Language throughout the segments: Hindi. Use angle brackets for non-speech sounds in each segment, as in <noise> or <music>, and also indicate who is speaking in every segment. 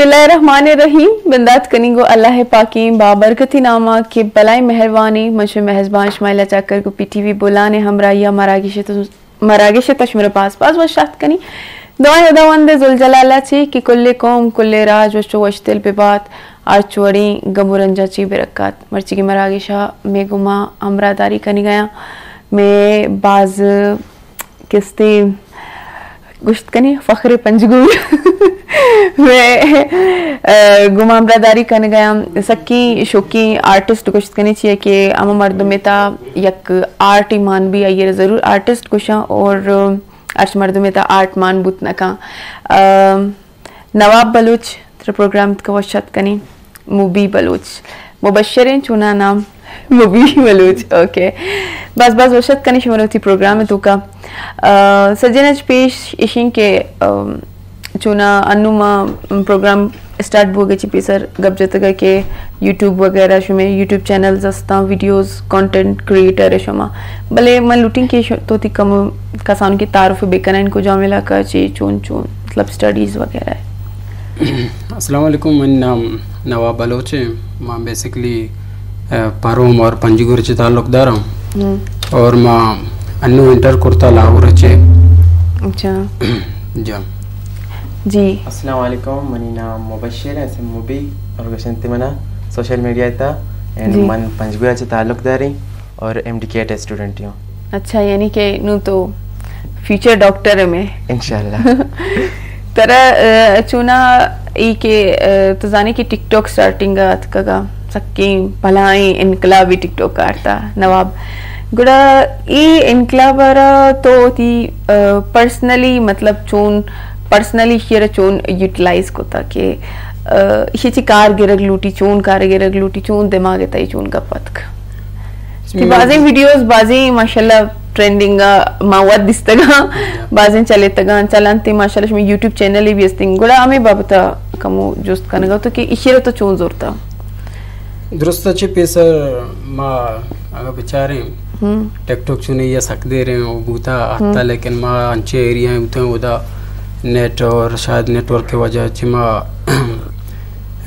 Speaker 1: रहीम बंदात कनी गो अल्लाह पाकी बाबरकती नामा के बलाई मेहरबानी। मुझे महजबान इस्माइला चाकर को पीटीवी बुलाने। हमरा या मरागिश मरागिश पास पास। वो शात कनी। दुआएँ खुदावंद जुलजलाला ची कि कुल्ले कौम, कुल्ले राज वशो पे बात। आचवड़ी गमुरंजा ची बेरकात मर्ची की मरागिशा में गुमा, हमरा दारी कनी गया। मैं बाज किस्ती गुश्त कनी फ़ख्र पंजगुर मैं गुमाम बरदारी करने गया सक्की शोकी आर्टिस्ट गुश्त करनी चाहिए कि अमा मर्द में था यक आर्ट ईमान भी आइए ज़रूर आर्टिस्ट कुछ और अर्श मर्द में था आर्ट मान बुत न का नवाब बलूच प्रोग्राम का वशत कनी मुबी बलूच मुबशरें चुना नाम ओके बस बस वशत कनी शुमरती प्रोग्राम है तो का सज्जनज पेश इशिंग के चुना अनुमा प्रोग्राम स्टार्ट बोगे चिपी सर गप जतगा के यूट्यूब वगैरह शुमे यूट्यूब चैनल्स असता वीडियोस कंटेंट क्रिएटर शुमा भले मन लुटिंग के तो ती कम कसान की तारुफ बेकनैन को जामिला का चे चून चून मतलब स्टडीज़ वगैरह
Speaker 2: अस्सलाम वालेकुम मन नाम नवाब बलोच माँ बेसिकली पारोम और पंजीगुर से ताल्लुकदार हूँ और माँ अन्नू इंटर कुर्ता लाहौर चे
Speaker 1: अच्छा। <clears throat>
Speaker 2: जा।
Speaker 1: जी।
Speaker 3: अस्सलाम वालेकुम मनी नाम मुबशिर है से मुबी और गशंती मना सोशल मीडिया था एंड। मन पंजगुआ से ताल्लुकदारी और एमडीकेट स्टूडेंट हूँ
Speaker 1: अच्छा यानी कि नु तो फ्यूचर डॉक्टर है मैं।
Speaker 3: इंशाल्लाह। <laughs>
Speaker 1: तरह चुना ई के तो जाने की टिकटॉक स्टार्टिंग कगा सक्की भलाई इनकलाबी टिकटॉक करता नवाब। गुड़ा ई इनकलाबर तो ती पर्सनली मतलब चून पर्सनली शेर चून यूटिलाइज को था कि हिची कार गिरग लूटी चून कार गिरग लूटी चून दिमाग तई चून का पतक। बाजे वीडियोस बाजे माशाल्लाह ट्रेंडिंग मावत दिसतगा बाजे चले तगा चलन ती माशाल्लाह मी यूट्यूब चॅनल बी असतिंग गोडा आम्ही बाबता कमो जोस्त कनगा तो की इशिरा तो चोन जोरता।
Speaker 2: दुरुस्ताचे पेसर मा अगर बेचारे
Speaker 1: हम्म।
Speaker 2: टिकटॉक चुने या सक दे रहे हो बूता आता लेकिन माँ अंचे एरिया में उतना उदा नेट और शायद नेटवर्क के वजह से माँ <clears throat>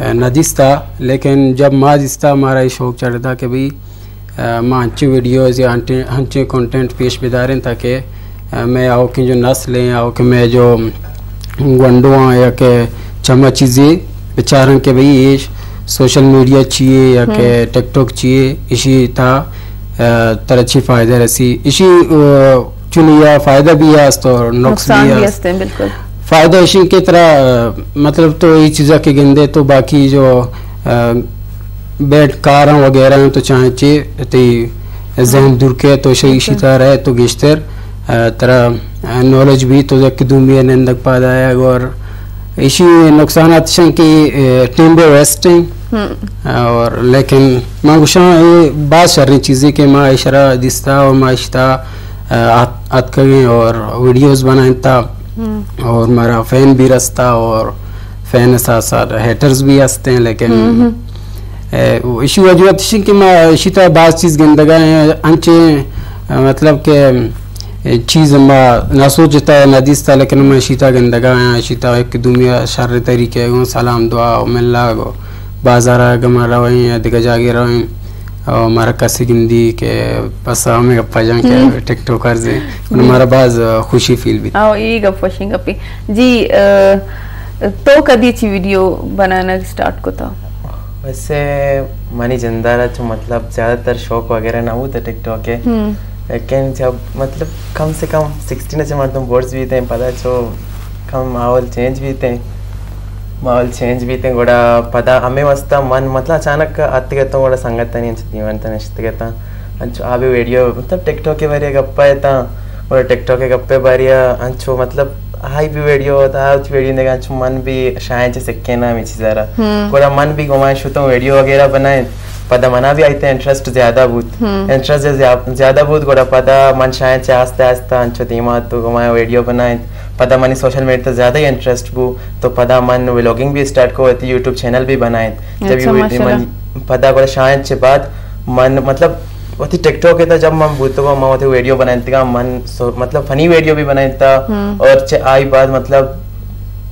Speaker 2: न दिसता। लेकिन जब माँ दिसता हमारा ये शौक चढ़ था कि भाई माँ अंचे वीडियोज़ या अंचे कंटेंट पेश बिदारें ताकि मैं आओ कि जो नस्ल हैं आओ कि मैं जो गंडुआ या के चमा चीज़ें बेचारन के भाई ये सोशल मीडिया चाहिए या के टिकटॉक चाहिए इसी था तर अच्छी फ़ायदा रसी इसी चुनिया फ़ायदा भी है तो नुक्स
Speaker 1: नुकसान
Speaker 2: भी है
Speaker 1: बिल्कुल।
Speaker 2: फ़ायदा इसी की तरह मतलब तो ये चीज़ा के गिंदे तो बाकी जो बेड कार वगैरह हैं तो चाहे चे ते जहन दूर के तो इसी इसी तरह है तो गिश्तर तरह नॉलेज भी तो जब दुमिया नंदक पादा है और इसी नुकसान की टीम वेस्टिंग
Speaker 1: हम्म।
Speaker 2: और लेकिन माँ गुशा ये बात सारी चीज़ें कि माँ इशरा दिस्ता और माँ इश्ता आत करें और वीडियोस बनाए था
Speaker 1: हम्म।
Speaker 2: और मेरा फ़ैन भी रस्ता और फ़ैन साथ साथ हेटर्स भी हँसते हैं लेकिन इसी वजह से कि मैं इसी तरह बात चीज़ गंदगा है अंचे मतलब के चीज़ मैं ना सोचता है ना दिसता लेकिन मैं शीता गंदगा है शीता एक दुनिया शर तरीके गो सलाम दुआ मिल्ला गो बाज़ार गमा रहे हैं दिखा जागे रहे और हमारा कसी गिंदी के बस हमें गप्पा जान के टिकटॉकर से हमारा बाज खुशी फील भी
Speaker 1: आओ ये गप वशिंग गपी जी तो कदी ची वीडियो बनाना स्टार्ट को था
Speaker 3: वैसे मनी ज़िंदा रहा मतलब ज़्यादातर शौक वगैरह ना हो तो टिकटॉक के कैन जब मतलब कम से कम सिक्सटीन अचे मतलब बोर्ड्स भी थे पता है जो कम माहौल चेंज भी थे। माहौल चेंज भी थे गोड़ा पता हमें मस्त मन मतलब अचानक अत्गत गोड़ा तो संगत नहीं अंत निश्चित अंचु आ भी वीडियो मतलब टिकटॉक के बारे गप्पा है था और टिकटॉक के गप्पे बारे अंचु अच्छा, मतलब हाई भी वीडियो होता है उस वीडियो ने अंचु मन भी शायद सिक्के ना मिची जरा
Speaker 1: गोड़ा
Speaker 3: हम्म। मन भी घुमाए शुतों वीडियो वगैरह बनाए। पद मना भी ज़्यादा
Speaker 1: बूत
Speaker 3: इंट्रेस्ट हम्म। ज़्यादा बूत गोड़ा पद मनशायचे आस्ते आस्ते अंचो धीमा तो गुमा वीडियो बनाए। पदा मनी सोशल तो मीडिया ज़्यादा ही इंटरेस्ट बू तो पदा मन व्लॉगिंग भी स्टार्ट को यूट्यूब चैनल भी बनाए। जब
Speaker 1: अच्छा,
Speaker 3: पदा गोड़ा शायद के बाद मन मतलब टिकटॉक है तो जब मैं भूत हुआ मैं वीडियो बनाया मन तो मतलब फनी वीडियो भी बनाया था
Speaker 1: हम्म।
Speaker 3: और आई बात मतलब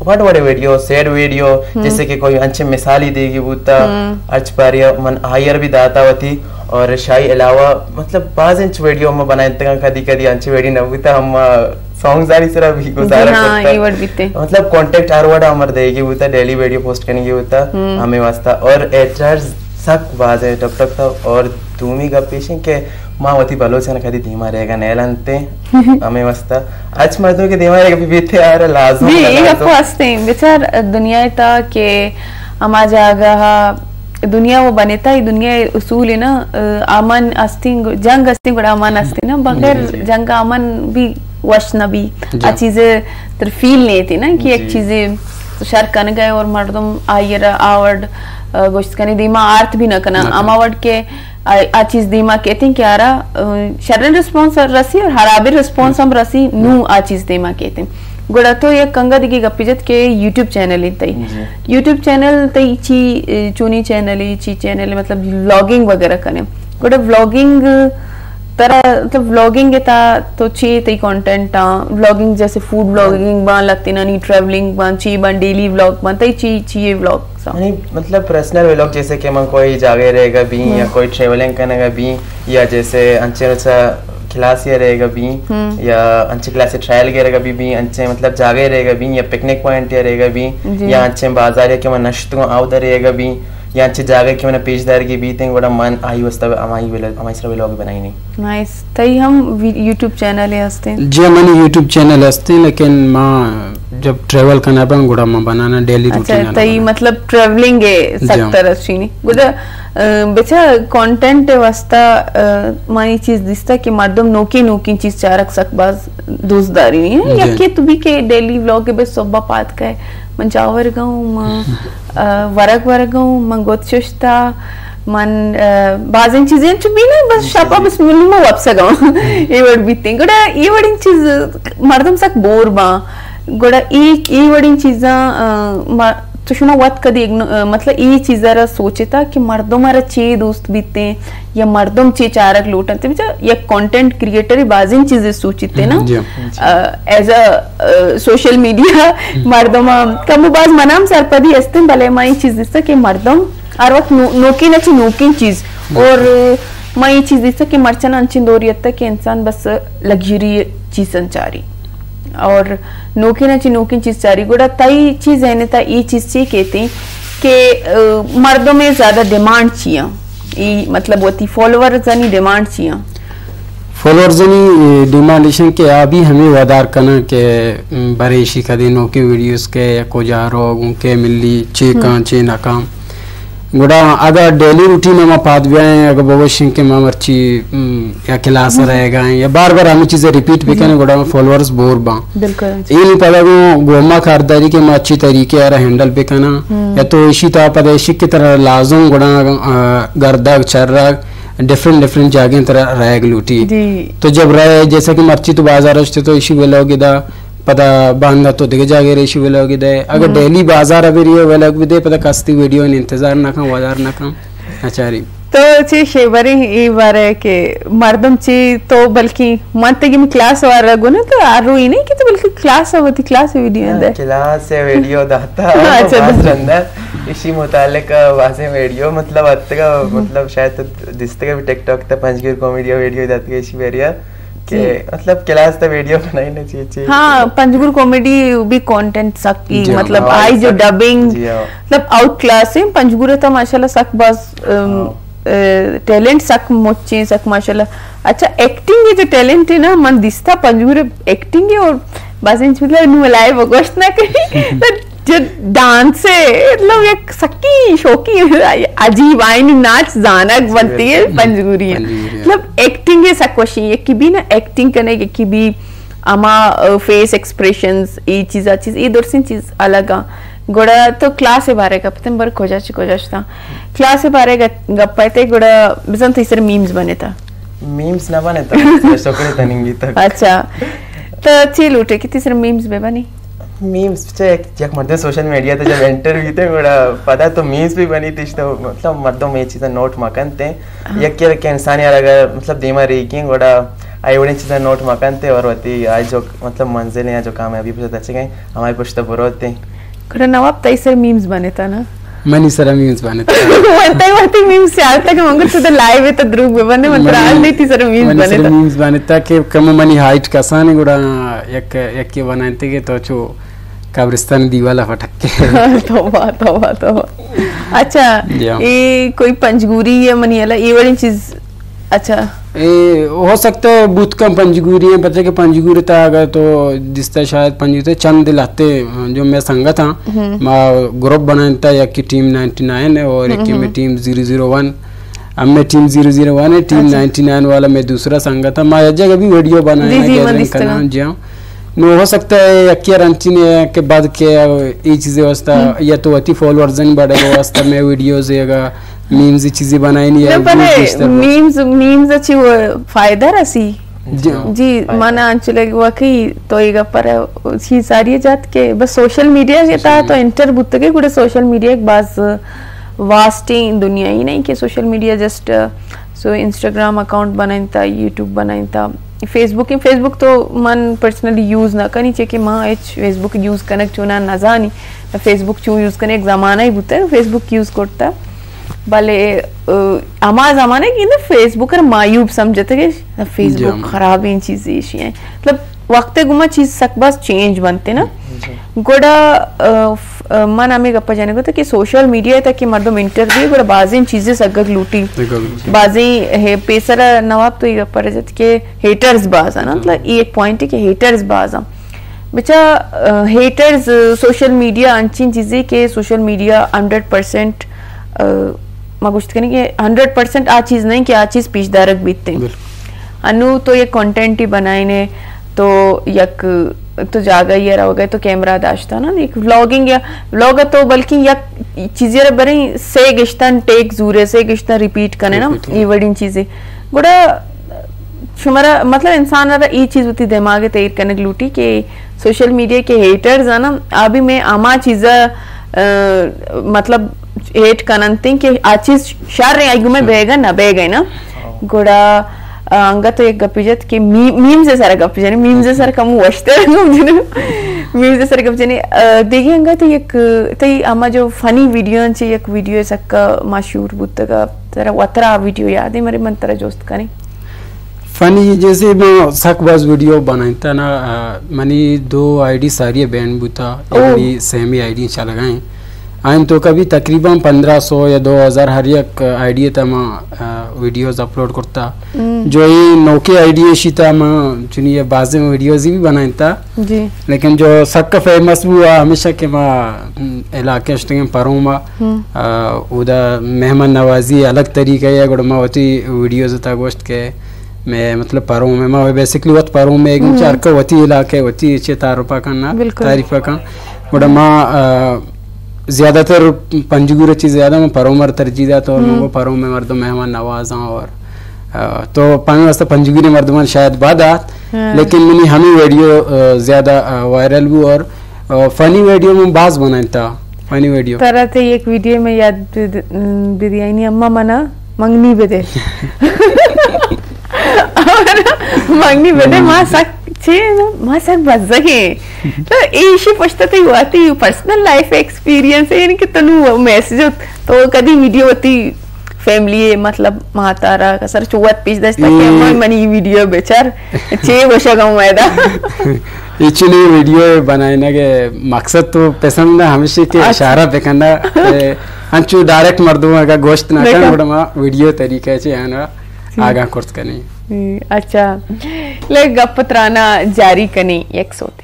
Speaker 3: वाट वाट वीडियो सैड वीडियो जैसे कि कोई अच्छे मिसाल ही देगी बूता अर्च पारिया मन हायर भी दाता होती और शाही अलावा मतलब बाज इंच वीडियो हम बनाए तक कदी कदी अच्छे वीडियो न बूता हम सॉन्ग्स आरी सिर्फ़ भी गुजारा
Speaker 1: हाँ,
Speaker 3: करता।
Speaker 1: ये वर्ड बीते।
Speaker 3: मतलब कांटेक्ट आर वर्ड हमारे देगी बूता डेली वीडियो पोस्ट करेंगे होता हमें वास्ता। और एचआर सक बाज है टक था और तुमी का पेशेंट के माँ वती भलो से कदी धीमा रहेगा नेलंते <laughs> हमें वास्ता आज मर्दों के धीमा रहेगा भी थे यार लाजम
Speaker 1: भी। आपको हँसते हैं बेचार दुनिया था कि अमा जागा दुनिया वो बनेता ही दुनिया उसूल है ना अ, अमन अस्ती जंग अस्ती बड़ा अमन अस्ती ना बगैर। जंग का अमन भी वश न भी आ चीज़ें तर फील नहीं थी ना कि एक। चीज़ें तो शर कन गए और मर्दम आयर आवर्ड गोश्त कने दीमा आर्थ भी न कना
Speaker 2: न कना।
Speaker 1: अमावर्ड के आ आ चीज़ दीमा कहते हैं कि आरा शरण रिस्पॉन्स रसी और हराबे रिस्पॉन्स हम रसी नू आ चीज़ दीमा कहते हैं। गुड़ा तो ये कंगा दिगी गप्पिजत के यूट्यूब चैनल ही तई यूट्यूब चैनल तई ची चुनी चैनल ही ची चैनल मतलब व्लॉगिंग वगैरह करें। गुड़ा व्लॉगिंग तरह मतलब व्लॉगिंग ता तो ची तई कंटेंट ता व्लॉगिंग जैसे फ़ूड व्लॉगिंग बान लगती ना नी ट्रैवलिंग बान ची बान डेली व्लॉग बान तई ची ची ये व्लॉग
Speaker 3: मतलब पर्सनल व्लॉग जैसे कि मैं कोई जागे रहेगा भी या कोई ट्रेवलिंग करेगा भी या जैसे अंचे सा क्लास ये रहेगा भी या अंचे क्लास से ट्रायल करेगा भी भी अंचे मतलब जागे रहेगा भी या पिकनिक पॉइंट ये रहेगा भी
Speaker 1: जी।
Speaker 3: या अंचे बाज़ार या कि मैं नश्त को आवदा रहेगा भी या अंचे जागे कि मैंने पेशदार की भी थे बड़ा मन आई वस्ता हमारी हमारी सर व्लॉग बनाई नहीं।
Speaker 1: नाइस तई हम यूट्यूब चैनल है हँसते
Speaker 2: जी मैंने यूट्यूब चैनल हस्ते लेकिन माँ जब ट्रेवल करना बन गुड़ा माँ बनाना डेली रूटीन
Speaker 1: अच्छा
Speaker 2: रूटीन
Speaker 1: तई मतलब ट्रैवलिंग है। सक्तर चीनी। गुदा बेचा कंटेंट के वास्ता मानी चीज़ दिसता कि मर्दम नोकी नोकी चीज़ चारक सकबाज दोस्तदारी नहीं है। या के तू भी के डेली व्लॉग के बस सोबा पात का है मन चावर गाऊं म वरक वरक गाऊं मन मन बाजन चीज़ें चु भी ना बस शापा बस में वापस गाऊं। <laughs> ये वर्ड भी थिंग गुड़ा ये वर्डिंग गुड़ा चीजा तो शुना वत कदी मतलब ये चीज़ जरा सोचे था कि मर्दों मारा चे दोस्त बीते या मर्दम चे चारक लूटन ते बिचा या कंटेंट क्रिएटर ही बाजिन चीज़ें सोचिते ना? एज अ सोशल मीडिया मर्दम कम बाज मनाम सरपदी हस्ते भले माई चीज़ दिसता कि मर्दम हर वक्त नो- नोकी नची नोकी चीज़। और माई चीज़ दिसता कि मर्चन अंचिन दोरियत कि इंसान बस लग्जरी चीज़ संचारी। और नोकी नची नोकी चीज़ चारी गुड़ा तई चीज़ है ता ये चीज़ ची कहते कि मर्दों में ज़्यादा डिमांड चाहिए ये मतलब होती फॉलोअर जनी डिमांड चाहिए
Speaker 2: फॉलोअर्स ने डिमांडेशन के अभी हमें वदार करना के बरेशी का दिनों की वीडियोस के या को जा रो उनके मिली चे का चे नाकाम गुड़ा अगर डेली रूटीन में पाद भी आए अगर भविष्य के माँ मर्ची या क्लास रहेगा या बार बार हमें चीज़ें रिपीट भी करने गुड़ा फॉलोअर्स बोर बा। ये नहीं पता वो गोमा खारदारी के में अच्छी तरीके यार हैंडल पे करना। या तो इसी तरह पदेशी की तरह लाजम गुड़ा गर्दा चर्रा डिफरेंट डिफरेंट जगह तरह रह लूटी। तो जब रहे जैसा कि मर्ची तो बाज़ार तो इशी वेलोगी दा पता बांधा तो दिगे जागे रेशी वेलोगी दे अगर डेली बाज़ार अभी रियो वेलोग भी दे पता कस्ती वीडियो ने इंतज़ार ना कम बाज़ार ना कम अचारी
Speaker 1: तो ची शेवरी ई बारे के मर्दम ची तो बल्कि मत कि क्लास वाला गुना तो आरो ही नहीं कि तो बल्कि क्लास होती क्लास वीडियो अंदर
Speaker 3: क्लास से वीडियो दाता
Speaker 1: अच्छा,
Speaker 3: बास
Speaker 1: तो-
Speaker 3: अंदर इसी मुतालिक वासे वीडियो मतलब अत्ते का मतलब शायद तो दिसते का भी टिकटॉक तक पंचगिर कॉमेडी वीडियो दाती है इसी वेरिया के मतलब क्लास तक वीडियो बनाई ना चाहिए चाहिए
Speaker 1: हाँ पंजगुर कॉमेडी भी कंटेंट सकी
Speaker 2: जी हाँ,
Speaker 1: मतलब
Speaker 3: हाँ,
Speaker 1: आई जो डबिंग
Speaker 3: हाँ।
Speaker 1: मतलब आउट क्लास है पंजगुर तो माशाल्लाह सक बस टैलेंट सक मोचे सक माशाल्लाह। अच्छा एक्टिंग ये जो टैलेंट है ना मन दिसता पंजगुर एक्टिंग है और बस इंच मतलब नु लाइव अगस्त ना करी। <laughs> तो जो डांस है मतलब एक सकी शौकी अजीब आईनी नाच जानक बनती है पंजगुरी है। मतलब एक्टिंग है सकवशी ये की भी ना एक्टिंग करने के की भी अमा फेस एक्सप्रेशंस ये चीज़ आ चीज़ ये दोरसिन चीज़ अलग आ गोड़ा तो क्लास है बारे गपते बर खोजाच खोजाच था। क्लास है बारे गप्पाते गोड़ा बिजन तो इसर मीम्स बने था।
Speaker 3: मीम्स ना बने तो तनिंगी तक
Speaker 1: अच्छा तो चिल उठे कि तीसरे मीम्स बे बनी?
Speaker 3: मीम्स चेक मर्दे सोशल मीडिया तो जब एंटर हुई थे मेरा पता है तो मीम्स भी बनी थी तो मतलब मर्दों में ये चीज़ें नोट मकन थे यके रखे इंसान यार अगर मतलब दीमा रेकिंग गोड़ा आई वड़ी चीज़ें नोट मकन थे और होती आज जो मतलब मंजिल या जो काम है अभी पूछते अच्छे गए हमारे पुछ तो बुरो होते।
Speaker 1: गोड़ा नवाब तई मीम्स बने था ना?
Speaker 2: मनी सरा मीम्स बने थे।
Speaker 1: वते वते मीम्स यार तक मंगो तो लाइव है तो द्रुप में बने मतलब आज नहीं थी सर मीम्स बने थे।
Speaker 2: मीम्स बने था कि कम मनी हाइट का कसान गोड़ा एक एक के बनाते के तो चो कब्रिस्तान दीवाला फटक के। <laughs>
Speaker 1: तोबा तोबा तोबा। अच्छा ये कोई पंजगुरी या मनियाला ये वाली चीज़ अच्छा।
Speaker 2: ए, हो सकता है बूथ का पंजगुरी है पता है कि पंजगुरी था अगर तो जिसता शायद पंजगुरी चंद दिलाते जो मैं संगत था मैं ग्रुप बनाया था एक की टीम 99 है और एक की में टीम 001 अब मैं टीम 001 है टीम 99 वाला मैं दूसरा संगत था मैं जगह भी वीडियो
Speaker 1: जी,
Speaker 2: बनाया
Speaker 1: जी,
Speaker 2: गैदरिंग
Speaker 1: दिसता
Speaker 2: जी हाँ हो सकता है अक्किया रंचिने के बाद के ये चीज़ें वास्ता या तो अति फॉलोअर्स नहीं बढ़ेगा वास्ता मैं वीडियोस येगा मीम्स ये चीज़ें बनाई नहीं है
Speaker 1: पर
Speaker 2: है।
Speaker 1: मीम्स मीम्स अच्छी वो फ़ायदा रसी
Speaker 2: जी हाँ।
Speaker 1: जी माना अंचले वाकई तो ಈಗ पर ही सारी जात के बस सोशल मीडिया के ता तो इंटर बुत्तगे कुडे सोशल मीडिया के बास वास्टिंग दुनिया ही नहीं कि social media just so Instagram account बनाइता YouTube बनाइता फेसबुक फेसबुक तो मन पर्सनली यूज़ ना करनी चाहिए कि माँ एच फेसबुक यूज़ करना चुना ना जानी। फेसबुक चू यूज़ करने? एक जमाना ही बुता फेसबुक यूज़ करता। भले हमारा जमाना की ना फेसबुक और मायूब समझते कि फेसबुक खराब इन चीज़ें हैं। मतलब वक्त गुमा चीज़ सक बस चेंज बनते ना। गोड़ा मन हमें गप्पा जाने को था कि सोशल मीडिया तक कि मर्दम इंटरव्यू गोड़ा बाजिन चीज़ें सगक लूटी। बाजी हे पेसरा नवाब तो ये पर जत के हेटर्स बाज ना। मतलब ये एक पॉइंट है कि हेटर्स बाज बेचा हेटर्स सोशल मीडिया अंचिन चीज़ें के सोशल मीडिया हंड्रेड परसेंट कुछ कहने कि हंड्रेड परसेंट आ चीज़ नहीं कि आ चीज़ पीछदारक बीतते हैं अनु तो ये कंटेंट ही बनाए ने तो यक तो जागा ये रह गए तो कैमरा दाश्ता ना एक व्लॉगिंग या व्लॉग तो बल्कि यक चीज़ें बरे से गिश्तन टेक जूरे से गिश्तन रिपीट करने ना ये बड़ी चीज़ें गुड़ा शुमारा मतलब इंसान रा ई चीज़ होती दिमाग तैयार करने की लूटी कि सोशल मीडिया के हेटर्स है ना अभी मैं आमा चीजा मतलब आयु में बेगा ना बेगा ना गुड़ा ಹಂಗ तो एक गप्पी जत की मीम से सारा गप्पी जाने मीम से सारा कम वशते मीम से सारा गप्पी जाने देखिए हंगा तो एक तो ये आमा जो फनी वीडियो ची एक वीडियो सक्का मशहूर बुद्ध का तेरा वतरा वीडियो याद है मेरे मन तेरा दोस्त का नहीं
Speaker 2: फनी जैसे मैं सकबाज वीडियो बनाई था ना मनी दो आईडी सारी बैंड बुता
Speaker 1: ओह।
Speaker 2: सेमी आईडी चल गए आइन तो कभी तकरीबन पंद्रह सौ या दो हज़ार हर एक आईडी था मैं वीडियोस अपलोड करता। जो ये नौके आईडी शी था मैं चुनिए बाजे में वीडियोस भी बनाई था
Speaker 1: जी।
Speaker 2: लेकिन जो सबका फ़ेमस भी हुआ हमेशा के मैं हम्म, इलाके स्टिंग पढ़ूँ मैं। उदा मेहमान नवाजी अलग तरीके है गुड़ मैं होती वीडियोस था गोश्त के मैं मतलब पढ़ूँ मैं। मैं बेसिकली वत पढ़ूँ मैं एक चार का वती इलाके वती अच्छे तारुपा करना
Speaker 1: बिल्कुल।
Speaker 2: तारीफा का गुड़ मैं ज़्यादातर पंजगुर अच्छी ज़्यादा मैं पढ़ूँ मर तरजीह तो और मैं पढ़ूँ मैं मर्द मेहमान नवाजा और तो पानी वास्ते पंजगुरी मर्दमान शायद बाद आत
Speaker 1: हाँ।
Speaker 2: लेकिन मैंने हम ही वीडियो ज़्यादा वायरल हुआ और फनी वीडियो में बाज बनाया था फनी वीडियो।
Speaker 1: तरह से एक वीडियो में याद बिरयानी अम्मा मना मंगनी बेदे <laughs> और मंगनी बेदे माँ सक छे ना माँ सक बस सके तो इशी तो हुआ थी पर्सनल लाइफ एक्सपीरियंस है यानी कि तनु मैसेज तो कदी वीडियो होती फैमिली मतलब महातारा का सर चौवत पीस दस तक
Speaker 2: हम्म।
Speaker 1: Money video बेचार। छे वर्षा का मैदा
Speaker 2: एक्चुअली वीडियो बनाने के मकसद तो पसंद हमेशा के। इशारा पे करना। अंचू डायरेक्ट मर्दों का गोश्त ना
Speaker 1: देखा।
Speaker 2: कर वीडियो तरीके आगा कोर्स करनी।
Speaker 1: अच्छा। ले गप त्राना जारी कनी एक सोती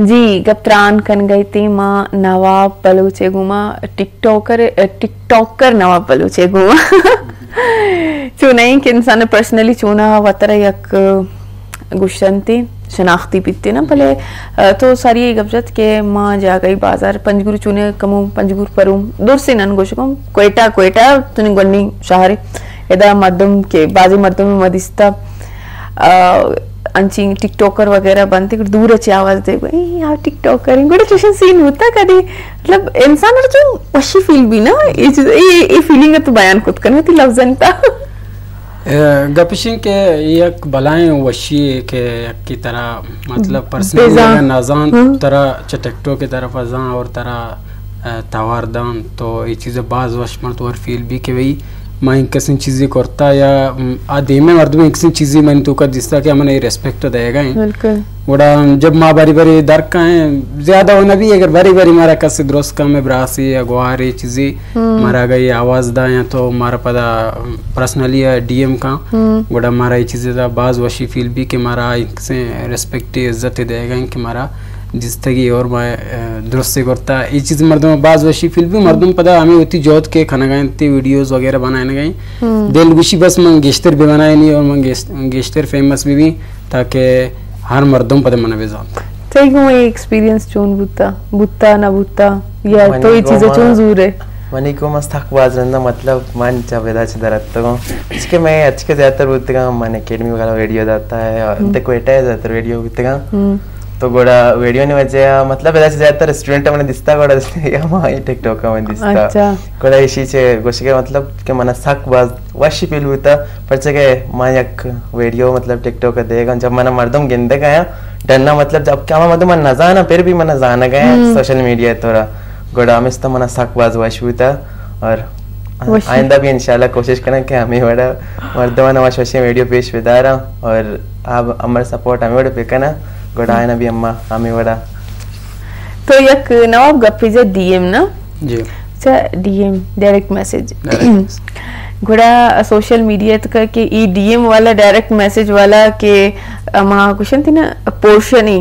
Speaker 1: जी गपत्रान कन गई थी माँ नवाब बलूचे गुमा, टिकटॉकर टिकटॉकर नवाब बलूचे गुमा। <laughs> चुनाई कि इंसान पर्सनली चुना वतरा यक गुशंती, शनाख्ती पीते ना, भले तो सारी ये गबजत के माँ जा गई बाज़ार, पंजगुर चुने, कमू, पंजगुर परू, दूर से नन गुश कम कोयटा कोयटा, तुने गन्नी शहर एदा मध्यम के, बाजी मर्दों में मदिस्ता अंची टिकटॉकर वगैरह बनते दूर अच्छे आवाज़ दे गई यार, टिकटॉकर इन ट्यूशन सीन होता कभी? मतलब इंसान जो वशी फील भी ना, ये फीलिंग है तो बयान खुद करना थी तो लफ्जन था
Speaker 2: गपिशिंग के एक बलाएँ वशी के की तरह मतलब पर्सनल नाजान
Speaker 1: हम्म।
Speaker 2: तरह चटकटो की तरफ़ अजान और तरह तवारदान तो ये चीज़ें बाज वशमत और फील भी के भाई मैं किसी चीज़ें करता या म, आ देमे मर्द में किसी चीज़ें मैंने तो कर जिसता कि हमें रेस्पेक्ट देगा ही। वड़ा जब माँ बारी बारी दर का है ज़्यादा होना भी अगर बारी बारी मारा कसे दुरुस्त कम है ब्रासी या गुहारी चीज़ें मारा गई आवाज़ दा या तो मारा पदा पर्सनली या डीएम का वड़ा मारा ये चीज़ें बाज वशी फील भी कि मारा इनसे रेस्पेक्ट इज़्ज़त देगा कि मारा जिस तगी और मैं अ, करता। ये चीज़ मर्दों बाज वशी फील भी मर्दों पता हमें होती जोत के खाना गए थे वीडियोस वगैरह बनाने गए दिल गुशी बस मैं गेस्टर भी बनाए नहीं और मैं गेस्टर फ़ेमस भी भी ताकि हर मर्दों पता मना बेजान
Speaker 1: सही को ये एक्सपीरियंस चोन बुत्ता बुत्ता ना बुत्ता या तो ये चीज़ें चोन जूर है।
Speaker 3: मनी को मस्त हक बाज रहा मतलब मन चा बेदा च दरत तो इसके मैं अच्छे के ज़्यादातर बोलते का मन एकेडमी वगैरह वीडियो जाता है और देखो एटा है ज़्यादातर वीडियो बोलते का।
Speaker 1: हम्म।
Speaker 3: तो गोड़ा वीडियो ने वजह मतलब बेदा ज़्यादातर स्टूडेंट मैंने दिसता गोड़ा या माँ टिकटॉक का मैं दिसता।
Speaker 1: अच्छा।
Speaker 3: गोड़ा इसी से गोशी के मतलब के मन सक बाज वशी फील होता पर के माँ एक वीडियो मतलब टिकटॉक का देगा जब मन मर्दम गिंदे गया डरना मतलब जब क्या मतलब मन न जाना फिर भी मना जाना गया सोशल मीडिया थोड़ा। गोड़ा में तो मन सक बाज वश होता और आइंदा भी इंशाल्लाह कोशिश करें कि हमें बड़ा हमारे सोशल वीडियो पेश विदारा और आप हमारे सपोर्ट हमें बड़ा पेकना गोड़ा आयना भी अम्मा हमें बड़ा
Speaker 1: तो एक नवाब गप्पी जे डीएम ना
Speaker 2: जी
Speaker 1: अच्छा डीएम डायरेक्ट मैसेज घोड़ा सोशल मीडिया तक के ई डीएम वाला डायरेक्ट मैसेज वाला के अमा क्वेश्चन थी ना पोर्शन ही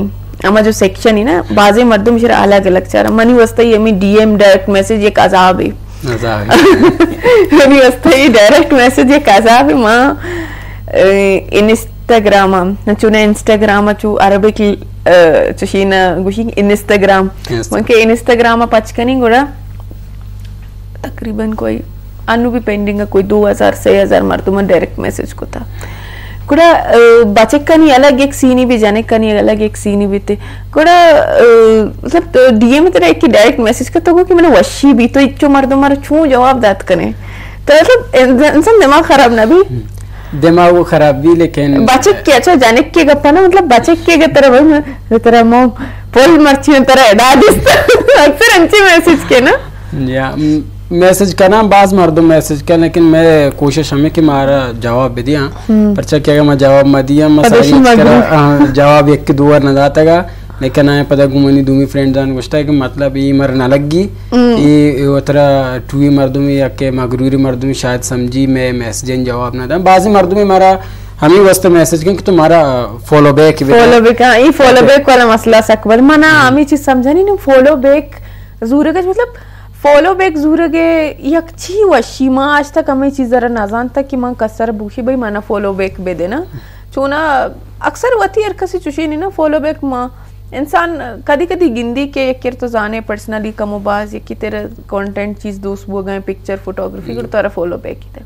Speaker 1: अमा जो सेक्शन ही ना बाजे मर्दम शर अलग अलग चारा मनी वस्ता ही अमी डीएम डायरेक्ट मैसेज एक अजाब है मनी वस्ता ही डायरेक्ट मैसेज एक अजाब है माँ Instagram chuna Instagram chu Arabic chushina gushing in
Speaker 2: Instagram.
Speaker 1: उनके Instagram पचकनी गुड़ा तकरीबन कोई अनु भी पेंडिंग कोई 2000 6000 मार तुम डायरेक्ट मैसेज को था ಕೂಡ ಬಚಕ್ಕನಿ ಅಲಗೆಕ್ ಸೀನಿ ಬಿ ಜನಕ್ಕನಿ ಅಲಗೆಕ್ भी थे कुड़ा मतलब तो डीएम तरह एक डायरेक्ट मैसेज का तो कि मैंने वशी भी तो इच्छो मर दो मर छू जवाब दात करें तो मतलब इंसान दिमाग खराब ना भी
Speaker 2: दिमाग वो खराब भी लेकिन
Speaker 1: बचे के अच्छा जाने के गप्पा ना मतलब बचे के तरह भाई तेरा मो पोल मर्ची तरह एडा दिस अक्सर अंची मैसेज के ना।
Speaker 2: या मैसेज करना बाज मर्दों मैसेज कर लेकिन मैं कोशिश हमें कि मारा जवाब भी दिया। पर क्या मैं जवाब मैं दिया मैं सारी हाँ, जवाब एक के दुआर न जाता गा। लेकिन आए पता गुमनी दूमी फ्रेंड जान गुस्ता है कि मतलब ये मर न लगी ये उतरा टूई मर्दों में या के मगरूरी मर्दों में शायद समझी मैं मैसेज जवाब ना था बाजी मर्दों में मारा हमें वास्ते मैसेज कि तुम्हारा फॉलो बैक
Speaker 1: फॉलो बैक हाँ ये फॉलो बैक वाला मसला सकबल मना आम्ही चीज़ समझा नहीं फॉलो बैक जूरगज मतलब फॉलो बैक जूरगे यक्षी वशी। माँ आज तक हमें चीज़ जरा नाजान तक कि माँ कसर बुशी भाई माना फॉलो बैक बे देना। चूना अक्सर वती यार कसी चुशी नहीं ना फॉलो बैक माँ। इंसान कदी कदी गिंदी के यकिर तो जाने पर्सनली कम कमोबाज यकी तेरे कंटेंट चीज़ दोस्त वो गए पिक्चर फोटोग्राफी कर तारा फॉलो बैक थे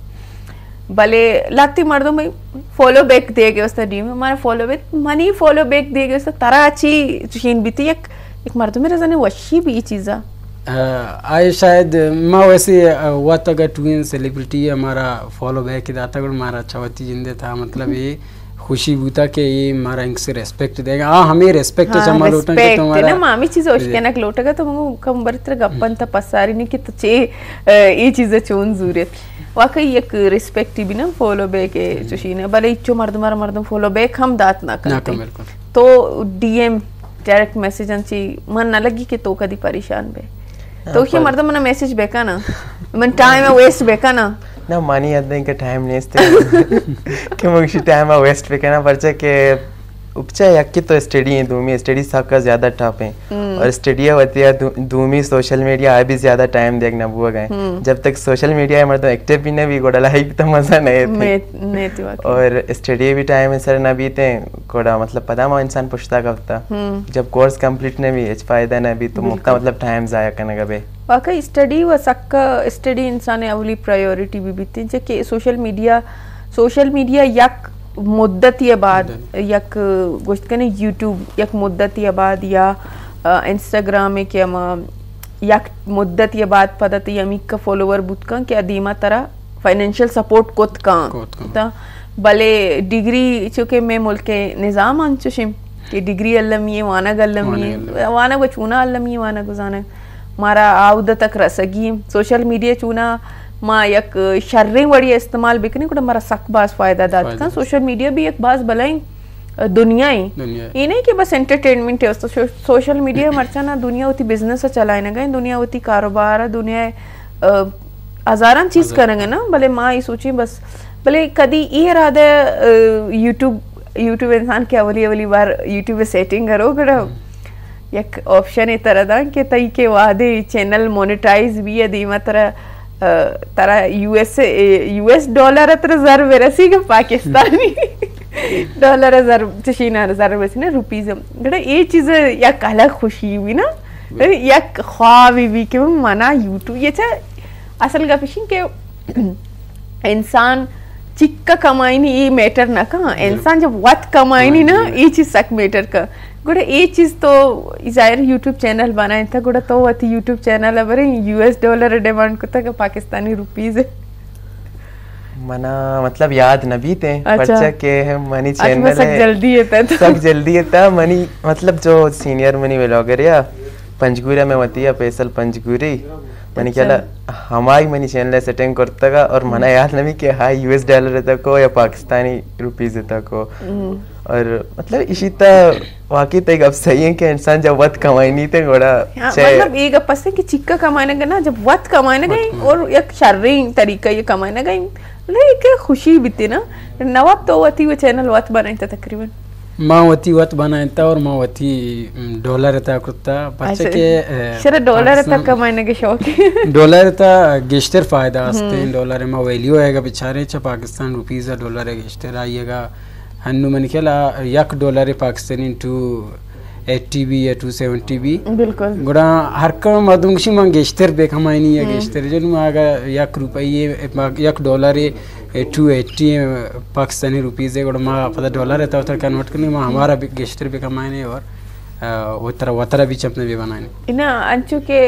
Speaker 1: भले लागती मर्दों में फॉलो बैक दिए उसका डी में हमारा फॉलो बैक मनी फॉलो बैक दिए उसका तारा अच्छी चुशीन भी थी एक एक मर्दों में रजाने वशी भी ये चीज़ा
Speaker 2: आए शायद मैं वैसे हुआ तक ट्विन सेलिब्रिटी हमारा फॉलो बैक दाता हमारा चौथी जिंदे था मतलब ये खुशी हुआ कि ये हमारा इनसे रेस्पेक्ट देगा। हाँ हमें रेस्पेक्ट
Speaker 1: हाँ,
Speaker 2: चमा लोटन के
Speaker 1: respect है
Speaker 2: तुम्हारा
Speaker 1: ना मामी चीज़ ओशकेनक लोटगा तो मंगो कम बरत्र गप्पन ता पसारी नहीं कि तो चे अ, ये चीज़ें चोन जूरियत वाकई एक रिस्पेक्ट भी ना फॉलो बैक है चुशीने भले इच्चो मर्द मारा मर्दम फॉलो बैक हम दात ना
Speaker 2: ना
Speaker 1: करते।
Speaker 2: बिल्कुल।
Speaker 1: तो डीएम डायरेक्ट मैसेज अंची मन न लगी कि तो कदी परेशान बे। तो ये मर्द मन मैसेज बेका ना। मन टाइम वेस्ट बेका ना।
Speaker 3: ना मानी अद्दे के टाइम नहीं इसते <laughs> कि मुझे टाइम है वेस्ट पे कहना पड़ता है कि उपचा यक्की तो स्टडी है दूमी स्टडी सबका ज़्यादा टफ है। और स्टडी होती है दूमी सोशल मीडिया अभी ज़्यादा टाइम देखना बुआ गए जब तक सोशल मीडिया है मतलब एक्टिव भी नहीं भी गोड़ा लाइफ तो मज़ा नहीं थे
Speaker 1: तो
Speaker 3: और स्टडी भी टाइम है सर ना बीते कोड़ा मतलब पता मा इंसान पूछता कब था जब कोर्स कंप्लीट नहीं भी फ़ायदा ना भी तो मुक्ता मतलब टाइम जाया करने का
Speaker 1: वाकई स्टडी व सक्का स्टडी इंसान अवली प्रायोरिटी भी बीती जे कि सोशल मीडिया सोशल मीडिया यक मुद्दत ये बाद यक गोश्त कने यूट्यूब यक मुद्दत ये बाद या इंस्टाग्राम के यम यक मुद्दत ये बाद पदत यमिक का फॉलोवर बुतका कि अदीमा तरह फाइनेंशियल सपोर्ट कोत का? ता भले डिग्री चूँकि मैं मुल्क के निज़ाम अंचुशिम कि डिग्री अल्लमी वाना गल्लमी
Speaker 2: वाना
Speaker 1: वाना को चूना अल्लमी वाना गुजाना मारा आउद तक रसगी सोशल मीडिया चूना मा यक शर्रें वड़ी इस्तेमाल बिकने कुड़ा मारा सख बास फ़ायदा दात का सोशल मीडिया भी एक बास बलाई दुनिया ही। ये नहीं कि बस एंटरटेनमेंट है तो सोशल मीडिया मरचा ना दुनिया उती बिज़नेस चलाए ना गए दुनिया उती कारोबार दुनिया हजारन चीज़ करेंगे ना भले माँ ये सोची बस भले कदी ये इरादा यूट्यूब यूट्यूब इंसान के अवली अवली बार यूट्यूब सेटिंग करो कड़ा एक ऑप्शन है तरह दा कि तई के वादे चैनल मोनेटाइज भी है धीमा तारा यूएस यूएस डॉलर रिज़र्व इरसीग पाकिस्तानी डॉलर रिज़र्व चीना रिज़र्व इरसीना रुपीस बेटा ये चीज़ या कला खुशी हुई ना या ख्वाब भी के मना यूट्यूब ये चा असल का फिशिंग के <clears throat> इंसान चिक्का कमाई नहीं ये मैटर ना का इंसान जब वत कमाई नहीं ना ये चीज़ सक मैटर का। गुड़ा ये चीज़ तो ज़ाहिर यूट्यूब चैनल बनाए था गुड़ा तो अति यूट्यूब चैनल अबरे यूएस डॉलर डिमांड को था पाकिस्तानी रुपीज़
Speaker 3: मना मतलब याद न भी थे
Speaker 1: अच्छा।
Speaker 3: के मनी चैनल है
Speaker 1: जल्दी है तो
Speaker 3: सक जल्दी है था मनी मतलब जो सीनियर मनी व्लॉगर या पंचगुरा में होती है पेसल पंचगुरी मनी क्या हमारी मनी चैनल सेटिंग करता का और मना याद नहीं कि हाँ यूएस डॉलर रहता को या पाकिस्तानी रुपीज़ तक को और मतलब इसी तरह वाकई तो एक अब सही है कि इंसान जब वक्त कमाई नहीं थे घोड़ा
Speaker 1: हाँ, मतलब ये गप्पा से कि चिक्का कमाने का ना जब वक्त कमाने गई और एक शर्री तरीका ये कमाने गई मतलब एक खुशी बीती ना। नवाब तो वती वो चैनल वत बनाई था तकरीबन।
Speaker 2: मावती वत बनायता और मावती डॉलर था कुत्ता बच्चे के
Speaker 1: शरा डॉलर
Speaker 2: पाकिस्तान-
Speaker 1: कमाने के शौक है। <laughs>
Speaker 2: डॉलर था गेस्टर फ़ायदा असते डॉलर में वैल्यू आएगा बेचारे चा पाकिस्तान रुपीज़ डॉलर गेस्टर आइएगा। हन्नु मन खेला एक डॉलर पाकिस्तानी टू एट्टी बी या टू सेवेंटी बी
Speaker 1: बिल्कुल
Speaker 2: गुड़ा हर का किसी माँ गेस्टर बे कमाईनी है गेस्टर जो आगा यक रुपये एक dollar two eighty Pakistani rupees है गुड़ा माँ पता डॉलर है तो कन्वर्ट करने माँ हमारा गेस्टर भी कमाने और भी भी बनाने
Speaker 1: इना अंचु के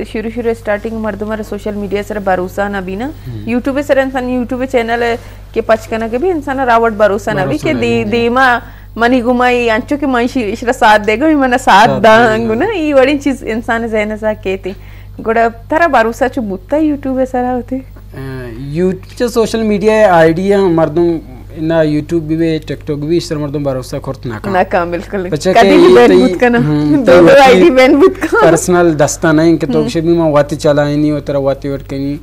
Speaker 1: अ, शुरू शुरू स्टार्टिंग मर्द मारे सोशल मीडिया सर भरोसा ना भी ना यूट्यूब सर इंसान यूट्यूब चैनल के पचकना के भी इंसान रावट भरोसा ना भी के दी दीमा मनी गुमाई अंचु के मई इशरा साथ देगा मी मना साथ दांगु ना ई वड़ी चीज़ इंसान जहन सा केती गुड़ा तरा भरोसा चु बुत्ता यूट्यूब सर होती
Speaker 2: यूट्यूब सोशल मीडिया आइडिया मर्दों ना यूट्यूब भी टिकटॉक भी इस तरह मर्दों भरोसा करत ना
Speaker 1: ना काम बिल्कुल।
Speaker 2: बच्चा
Speaker 1: कदी
Speaker 2: के ये तो हम्म, तो
Speaker 1: दो आईडी बैन बुत का।
Speaker 2: पर्सनल दस्ता नहीं कि तो भी माँ वाती चलाई नहीं उतर वाती वट कनी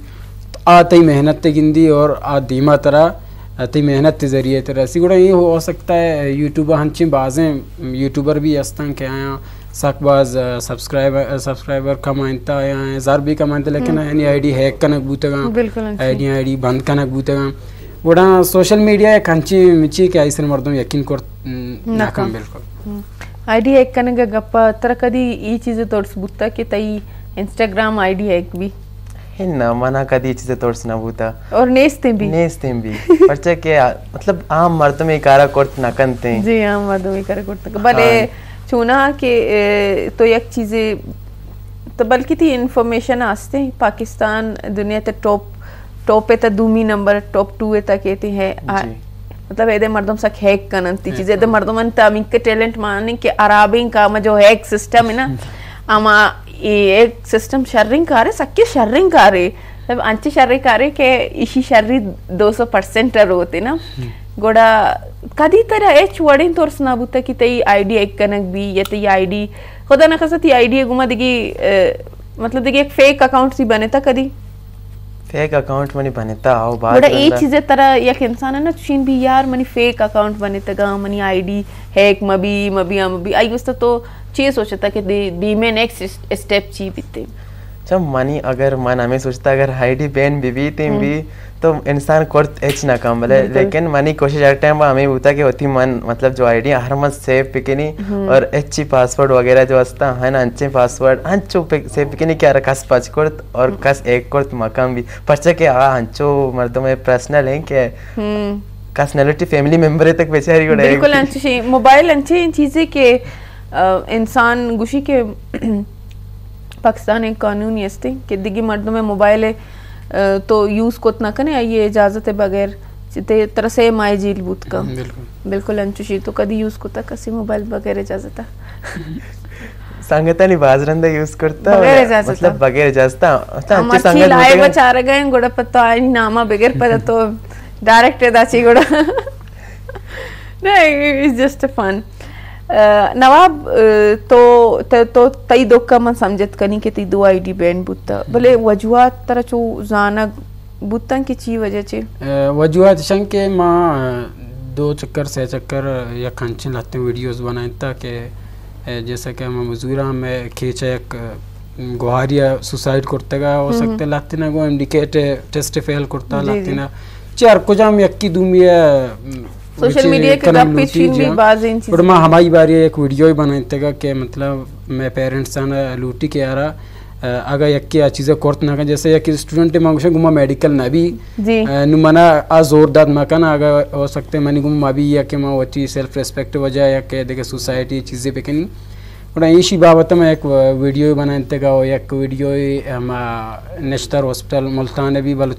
Speaker 2: आती मेहनत ते गिंदी और आ धीमा तरह आती मेहनत के ज़रिए तरह सी गुड़ा ये हो सकता है यूट्यूबर हंची बाजे यूट्यूबर भी हस्तां के आया सकबाज सब्सक्राइबर सब्सक्राइबर कमाइंता या हज़ार भी कमाइंता लेकिन यानी आईडी हैक कनक बूतेगा
Speaker 1: बिल्कुल
Speaker 2: आईडी आईडी बंद कनक बूतेगा। वड़ा सोशल मीडिया या कंची मिची के ऐसे मर्दों यकीन कर ना नाकाम बिल्कुल।
Speaker 1: हम्म। आईडी एक करने का गप्पा तरह कदी ये चीज़ें तोड़ बुता कि तई इंस्टाग्राम आईडी एक भी?
Speaker 3: है ना माना कदी ये चीज़ें तोड़ ना बुता।
Speaker 1: और नेस्ते भी?
Speaker 3: नेस्ते भी। पर्चा के मतलब आम मर्दों में इकारा करत ना कंते
Speaker 1: जी आम मर्दों में इकारा करत बले हाँ। चुना के तो एक चीज़ें तो बल्कि थी इन्फॉर्मेशन आस्ते पाकिस्तान दुनिया के टॉप टॉप पे ता दूमी नंबर टॉप टू पे ता कहते हैं मतलब एदे मर्दम सा हैक कनंती चीज़ एदे मर्दम मन तामिक के टैलेंट माने के अराबिंग का जो हैक सिस्टम है ना <laughs> आमा ये एक सिस्टम शर्रिंग कारे सक्के शर्रिंग कारे मतलब अंचे शर्रिंग कारे के इशी शर्री 200 परसेंट होते ना। गोड़ा कदी तरह एच वडिन तोर्स ना बुता की तई आईडी एक कनक भी या तई आईडी खुदा ना कसा ती आईडी गुमा दिगी मतलब दिगी एक फेक अकाउंट सी बने था कदी?
Speaker 3: फेक अकाउंट मनी बनेता आओ बात
Speaker 1: बड़ा
Speaker 3: बंदा-
Speaker 1: चीज़ें तरह एक इंसान है ना चीन भी यार मनी फेक अकाउंट बने गा मनी आईडी हैक मबी मबी मबी आई उस तो चीज़ सोचता कि दी दी में नेक्स्ट स्टेप ची बीते
Speaker 3: जब मनी अगर मन हमें सोचता अगर हाइडी भी भी तीन भी तो इंसान कोर्ट एच ना कम बोले। लेकिन मनी कोशिश हर टाइम हमें होता कि होती मन मतलब जो आईडी हर मन सेव पिकनी और अच्छी पासवर्ड वगैरह जो हस्ता है ना अच्छे पासवर्ड हंचो सेव पिकनी क्या कस पाँच कोर्ट और कस एक कोर्ट मकाम भी। पर्चा के आ हंचो मर्दों में पर्सनल है कि
Speaker 1: हम्म।
Speaker 3: कासनलिटी फैमिली मेंबर तक बेचारी కూడా
Speaker 1: बिल्कुल मोबाइल अंशी चीज़ें के इंसान गुशी के पाकिस्तान एक कानून यस्ते कि दिगी मर्दों में मोबाइल है तो यूज़ कोत ना कने ये इजाज़त है बगैर चिते तरह से माय जील बूत का?
Speaker 2: बिल्कुल।
Speaker 1: अंशुशी तो कधी यूज़ कोता कसी मोबाईल बगैर इजाज़त
Speaker 3: सांगतानी बाजरंदा यूज़ करता
Speaker 1: बगैर इजाज़त.
Speaker 3: मतलब बगैर इजाज़त अच्छा
Speaker 1: हम
Speaker 3: अच्छी संगत
Speaker 1: लाए
Speaker 3: होते
Speaker 1: बचार गए गुड़ पत्ता आई नामा बगैर पता तो <laughs> डायरेक्ट दाची गुड़ <laughs> नहीं इट्स जस्ट फन नवाब तो त- तो तई दोक्का मन समझत कनी के ती दो आईडी बैन बुत्ता। भले वजुआत तरह चो जाना बुत्ता की ची वजह चे।
Speaker 2: वजूहत शंके माँ दो चक्कर से चक्कर या खंचन लाते वीडियोस बनाए ताकि जैसा कि हम मजूरा में खींचा एक गुहारिया सुसाइड करते गा हो सकते लाते ना गो इंडिकेट टेस्ट फेल करता लाते ना चार कुछ हम यक्की दुमिया
Speaker 1: सोशल मीडिया के पिछिन भी बाज इन
Speaker 2: पर माँ हमारी बारी एक वीडियो ही बनाए थे कि मतलब मैं पेरेंट्स आना लूटी के आ रहा अगर यक्की आ चीज़ें कोर्ट ना का जैसे यक्की स्टूडेंट मांगो गुमा मेडिकल ना भी। नु मना आ जोरदार मकान अगर हो सकते मनी गुम अभी या कि मैं वची सेल्फ रेस्पेक्ट वजह या के देखे सोसाइटी चीज़ें पे कनी और इसी बाबत में एक वीडियो बनाए थे का एक वीडियो हम नेशनल हॉस्पिटल मुल्तान भी बल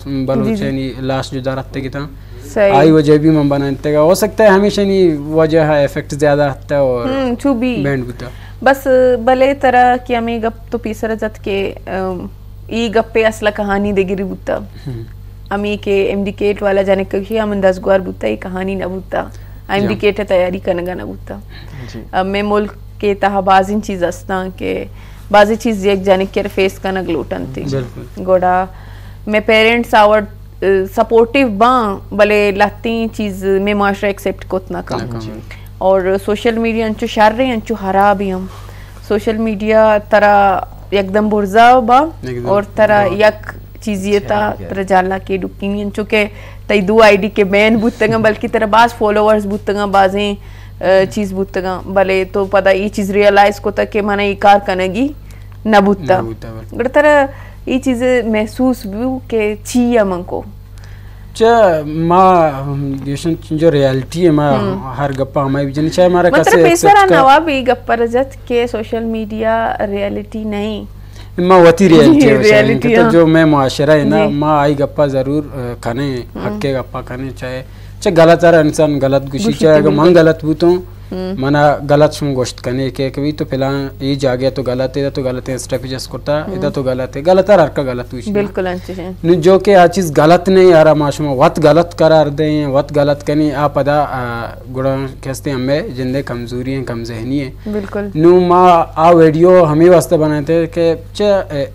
Speaker 2: लास्ट जो। दारते की था। आई वजह भी मैं बनाए थे का हो सकता है हमेशा नहीं वजह है इफ़ेक्ट ज़्यादा आता है और
Speaker 1: हम्म चू भी
Speaker 2: बैंड बुता
Speaker 1: बस भले तरह कि हमें गप तो पीसर जत के ई गप्पे असला कहानी देगिरी बुत्ता अमी के एमडीकेट वाला जाने कही हम दस गुआर बुत्ता ये कहानी न बुत्ता एमडीकेट तैयारी करने न बुत्ता
Speaker 3: जी।
Speaker 1: अब मैं मुल्क के तहा बाजिन चीज़ अस्ता के बाजी चीज़ एक जाने के फेस का न ग्लूटन थी। गोड़ा मैं पेरेंट्स आवर सपोर्टिव बा भले लाती चीज़ में माशरा एक्सेप्ट कोत ना कम। और सोशल मीडिया अंचु शार रहे अंचु हरा भी हम। सोशल मीडिया तरह एकदम बुरजा बा और तरह यक चीजियता
Speaker 3: अच्छा,
Speaker 1: तरह जाला के डुकिनी अंचु के तई दो आईडी के बैन बुतंगा बल्कि तरह बाज फॉलोअर्स बुतंगा बाजें चीज़ बुतंगा। भले तो पता ये चीज़ रियलाइज़ को तक के माने इकार कनगी न बुत्ता
Speaker 2: न बुत्ता,
Speaker 1: गड़ तरह ये चीज़ें महसूस भी के छी अमन को?
Speaker 2: चा माँ गेशन जो रियलिटी है माँ हर गप्पा हमारी भी जनी चाहे हमारा
Speaker 1: मतलब
Speaker 2: कैसे का-
Speaker 1: नवाब ई गप्पर जत के सोशल मीडिया रियलिटी नहीं।
Speaker 2: माँ वती रियलिटी है रियलिटी तो
Speaker 1: हाँ।
Speaker 2: जो मैं मुआशरा है ना। माँ आई गप्पा ज़रूर खाने हक्के गप्पा खाने चाहे चाहे गलत आ इंसान गलत गुशी चाहे
Speaker 1: तो
Speaker 2: अगर मन गलत भी तो। मना गलत सुन गोश्त करने के कभी तो फ़िलहाल ये जा गया तो गलत है तो गलत है स्टेप जस्ट करता इधर तो गलत है गलत है हर का गलत हुई
Speaker 1: बिल्कुल अंचे हैं
Speaker 2: नु जो कि आ चीज़ गलत नहीं आ रहा माशुमा वत गलत करार दें वत गलत कनी आ पदा आ, गुड़ा कहते हमें जिंदे कमज़ोरी है कम जहनी है।
Speaker 1: बिल्कुल।
Speaker 2: नु माँ आ वीडियो हमें वास्ते बनाए थे कि चे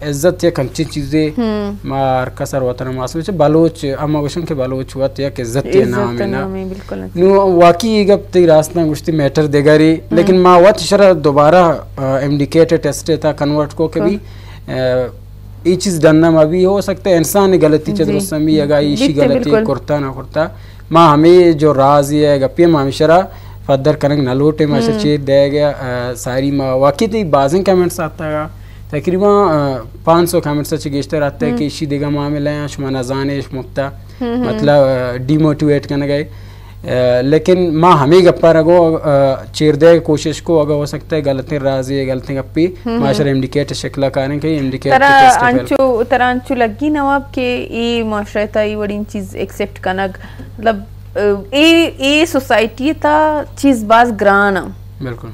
Speaker 2: इज़्ज़त या कंची चीज़ें
Speaker 1: हम्म।
Speaker 2: मार कसर वतन मासूम चे बलोच अम्मा गुशन के बलोच हुआ या इज़्ज़त के नाम है ना।
Speaker 1: बिल्कुल।
Speaker 2: नु वाकई गप ती रास्ता गुश्ती मैटर देगा री। लेकिन माँ वत शरा दोबारा इंडिकेट टेस्ट था कन्वर्ट को के भी ये चीज़ डरना में भी हो सकता है इंसान ने गलती। चल समी अगर इसी
Speaker 1: दिखते
Speaker 2: गलती। करता ना करता। माँ हमें जो राज ये गप्पे माँ हमेशा फदर कनक न लोटे माँ चीर दे गया सारी माँ वाकई तो बाजिंग कमेंट्स आता है। तकरीबन पाँच सौ कमेंट्स अच्छे गेजते रहते हैं कि इसी दिगा मामला है शुमा न जाने मुक्ता मतलब डिमोटिवेट करने गए। लेकिन माँ हमें गप्पा रगो अ, चीर दे कोशिश को अगर हो सकता है गलती राज़ी गलती गप्पी। माशर इंडिकेट शक्ला कारण के इंडिकेट
Speaker 1: तरह अंचु तरह अंचु लगी नवाब के ई माशरता ई बड़ी चीज़ एक्सेप्ट कनक मतलब ई ई सोसाइटी ता चीज़ बाज ग्रान।
Speaker 2: बिल्कुल।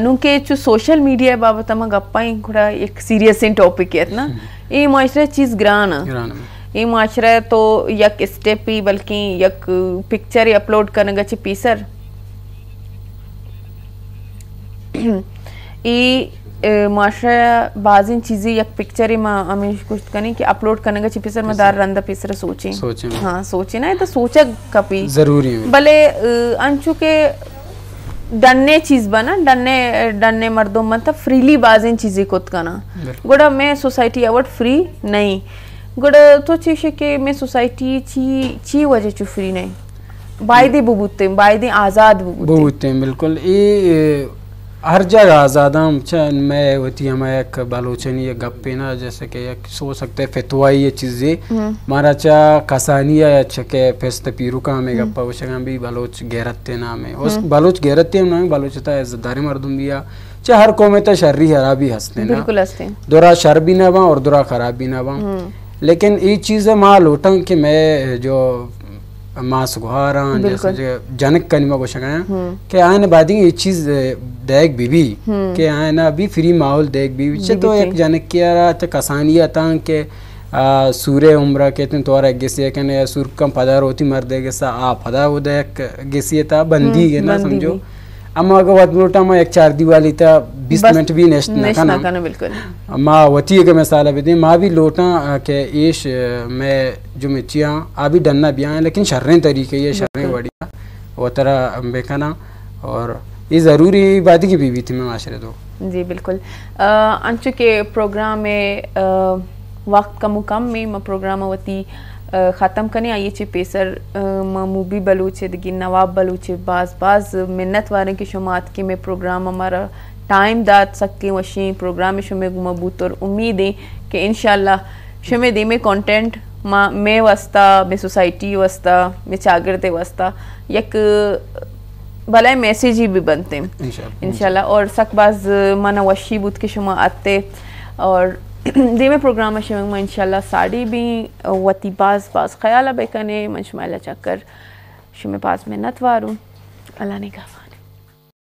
Speaker 1: नुके चु सोशल मीडिया बाबत हम गप्पा ही थोड़ा एक सीरियस इन टॉपिक है ना। ई माशरा चीज़ ग्रान।
Speaker 2: ईरान
Speaker 1: ई माशरा तो यक स्टेप ही बल्कि यक पिक्चर ही अपलोड करने गची पीसर ई माशरा बाजिन चीज़ें यक पिक्चर ही माँ हमें कुछ कनी कि अपलोड करने गची पीसर में दार रंदा पीसर सोचे।
Speaker 2: सोचे
Speaker 1: हाँ सोचे ना ये तो सोचा कपी
Speaker 2: ज़रूरी है।
Speaker 1: भले अंशु के डन्ने चीज़ बना डन्ने डन्ने मर्दों मतलब फ्रीली बाजिन चीज़ें कुत
Speaker 2: बिल्कुल।
Speaker 1: गुड़ा मैं सोसाइटी अवॉर्ड फ्री नहीं। गुड़ा तो चीज़ के मैं सोसाइटी ची ची वजह चु फ्री नहीं बायदे बुबुते बायदे आज़ाद बुबुते
Speaker 2: बिल्कुल। ये हर जगह आज़ादम चन मैं होती है एक बालोचनी एक गप्पे ना जैसे कि एक सो सकते फितवाई ये चीज़ें। मारा चा कसानिया या चके फेस्त पीरू का हमें गप्पा वो शगा भी बालोच गैरते नाम है उस बालोच गैरते नाम बालोच था इज्जतदारी मर्दुम दिया चा हर कौम तो शर्री हरा भी हँसते ना।
Speaker 1: बिल्कुल हँसते
Speaker 2: दोरा शर भी ना और दोरा खराब भी ना बा। लेकिन ये चीज़ माँ लोटा कि मैं जो मास गुहारा जैसे जनक कनिमा को शकाया कि आने बादी ये चीज़ देख बीबी कि आए ना अभी फ्री माहौल देख बीबी चे तो एक जनक किया रहा तो कसानिया तांग के सूर्य उम्र कहते हैं तोरा गेसिया कहने सूर कम पदार होती मर दे गेसा आ पदा वो देख गेसिया था बंदी है ना समझो। अम्मा अगर वत एक चार दिवाली था बीस मिनट भी नेस्ट ना
Speaker 1: खाना खाना बिल्कुल
Speaker 2: माँ वती के मिसाल भी दी माँ भी लोटा के ईश मैं जो मिचिया आ भी डरना भी आए लेकिन शर्रें तरीके ये शर्रें बढ़िया वो तरह बेखाना और ये ज़रूरी बात की बीवी थी मैं माशरे दो
Speaker 1: जी बिल्कुल अंचु के प्रोग्राम में वक्त का मुकाम में मैं प्रोग्राम वती ख़त्म कने आइए चे पेसर ममूबी बलूचे दगी नवाब बलूचे बाज बाज मिन्नत वारे की शुमात के में प्रोग्राम हमारा टाइम दाद सकते वशी प्रोग्राम में शुमे मबूत और उम्मीद है कि इन शुमे दे में कंटेंट माँ मैं वस्ता मैं सोसाइटी वस्ता मैं चागरते वस्ता यक भला मैसेज ही भी बनते इनशाला और सकबाज माना वशी बुत के शुमा आते और देमे प्रोग्राम शिवंग इंशाल्लाह साड़ी भी वती बाज बाज ख्याल बेकने मन शुमा चक्कर शुमे पास में नतवारू अल्लाह ने कहा